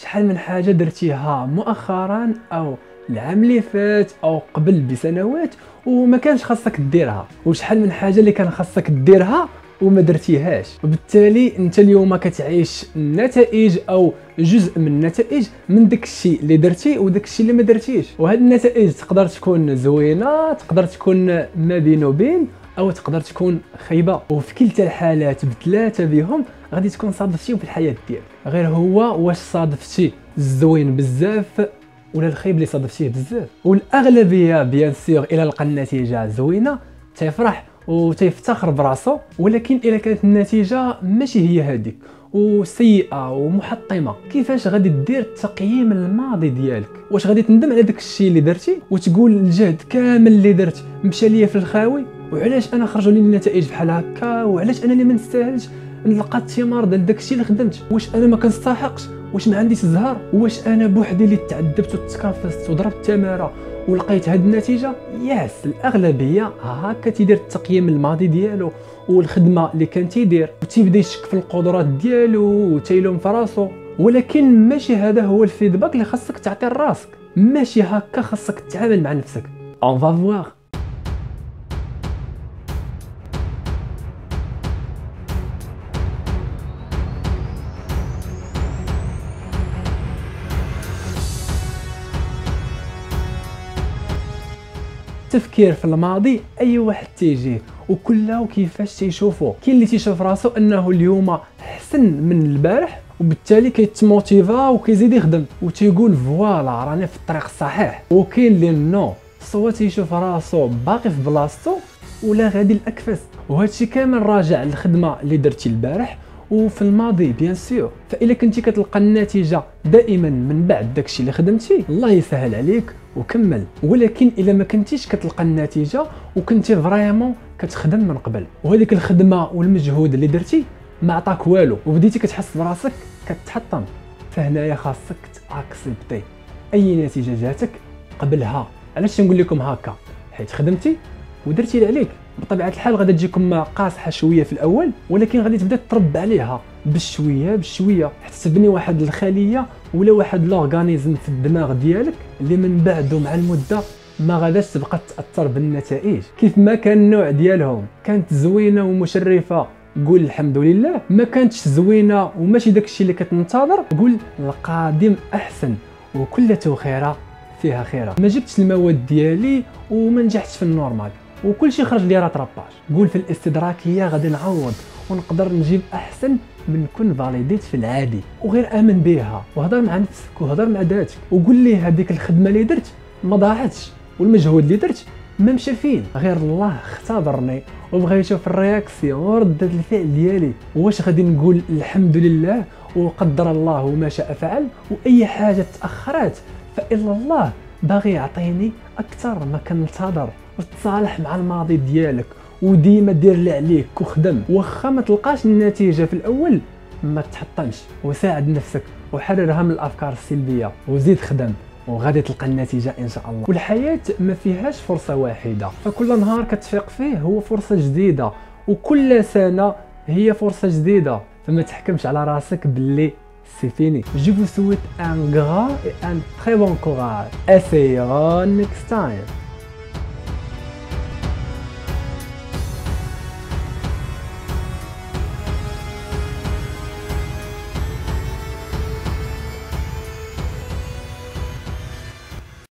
شحال من حاجة درتيها مؤخرا أو العام اللي فات أو قبل بسنوات وما كانش خاصك ديرها. وشحال من حاجة اللي كان خاصك ديرها وما درتيهاش. وبالتالي أنت اليوم كتعيش النتائج أو جزء من النتائج من داك الشيء اللي درتي وداك الشيء اللي ما درتيش. وهاد النتائج تقدر تكون زوينة تقدر تكون ما بين وبين أو تقدر تكون خايبة. وفي كلتا الحالات بثلاثه بهم غادي تكون صادفتيهم في الحياة ديالك. غير هو واش صادفتي الزوين بزاف ولا الخايب اللي صادفتيه بزاف. والأغلبية bien sûr إلى لقى النتيجة زوينة تيفرح وتيفتخر براسو. ولكن اذا كانت النتيجة ماشي هي هذيك وسيئة ومحطمة. كيفاش غادي دير تقييم الماضي ديالك؟ واش غادي تندم على داك الشيء اللي درتي؟ وتقول الجهد كامل اللي درت مشى ليا في الخاوي؟ وعلاش أنا خرجوا لي النتائج بحال هكا؟ وعلاش أنا اللي ما نستاهلش؟ نلقى الثمار ديال داك الشيء اللي خدمت. واش أنا ما كنستحقش؟ واش ما عنديش الزهر واش أنا بوحدي اللي تعذبت وتكافست وضربت تماره ولقيت هاد النتيجة؟ ياس الأغلبية هكا تيدير التقييم الماضي ديالو والخدمة اللي كان تيدير. وتيبدا يشك في القدرات ديالو وتيلوم في راسو. ولكن ماشي هذا هو ال feedback اللي خاصك تعطي لراسك. ماشي هكا خاصك تتعامل مع نفسك. On va voir التفكير في الماضي أي واحد تيجيه وكله كيفاش تيشوفو؟ كاين اللي تيشوف راسو أنه اليوم أحسن من البارح وبالتالي كيتموتيفا وكيزيد يخدم وتيقول voilà راني في الطريق الصحيح. وكاين اللي non soit تيشوف راسو باقي في بلاصتو ولا غادي للأكفس وهادشي كامل راجع للخدمة اللي درتي البارح وفي الماضي bien sûr فاذا كنتي كتلقى النتيجة دائما من بعد داكشي اللي خدمتي الله يسهل عليك وكمل. ولكن إلا ما كنتيش كتلقى النتيجة وكنتي vraiment كتخدم من قبل. وهذيك الخدمة والمجهود اللي درتي ما عطاك والو. وبديتي كتحس براسك كتحطم. فهنايا خاصك تأكسبتي. أي نتيجة جاتك قبلها. علاش نقول لكم هكا؟ حيت خدمتي ودرتي اللي عليك. بطبيعة الحال غادي تجيكم قاصحة شوية في الأول ولكن غادي تبدأ تربى عليها بشوية بشوية حتى تبني واحد الخلية ولا واحد لورغانيزم في الدماغ ديالك اللي من بعد مع المدة ما غاداش تبقى تأثر بالنتائج. كيف ما كان النوع ديالهم كانت زوينة ومشرفة قول الحمد لله. ما كانتش زوينة وماشي داكشي اللي كتنتظر قول القادم أحسن وكل خيرة فيها خيرة. ما جبتش المواد ديالي وما نجحتش في ال normal. وكل شيء خرج لي rattrapage قول في الاستدراكيه غادي نعوض ونقدر نجيب أحسن من كون فاليديت في العادي وغير آمن بها وهضر مع نفسك وهضر مع ذاتك وقول لي هذيك الخدمة اللي درت ما ضاعتش والمجهود اللي درت ما مشى فين. غير الله اختبرني وبغى يشوف ال réaction وردة الفعل ديالي. واش غادي نقول الحمد لله وقدر الله ما شاء فعل وأي حاجة تأخرت؟ فإلا الله باغي يعطيني أكثر ما كنتظر. وتصالح مع الماضي ديالك وديما دير اللي عليك وخدم. واخا ما تلقاش النتيجة في الأول ما تحطمش وساعد نفسك وحررها من الأفكار السلبية وزيد خدم وغادي تلقى النتيجة إن شاء الله. والحياة ما فيهاش فرصة واحدة. فكل نهار كتفيق فيه هو فرصة جديدة وكل سنة هي فرصة جديدة. فما تحكمش على راسك باللي سي فيني. جو vous souhaite un grand et un très bon courage. Essayons next.